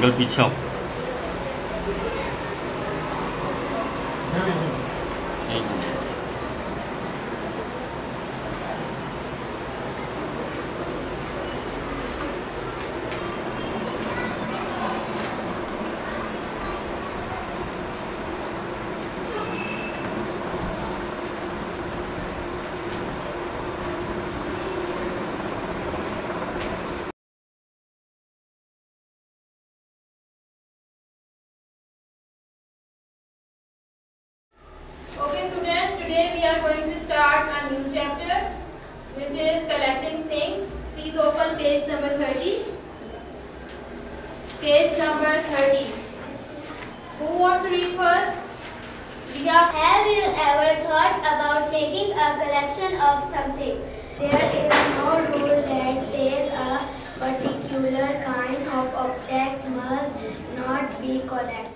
那个比较。哎。Please open page number 30. Page number 30. Who wants to read first? Riya. Have you ever thought about making a collection of something? There is no rule that says a particular kind of object must not be collected.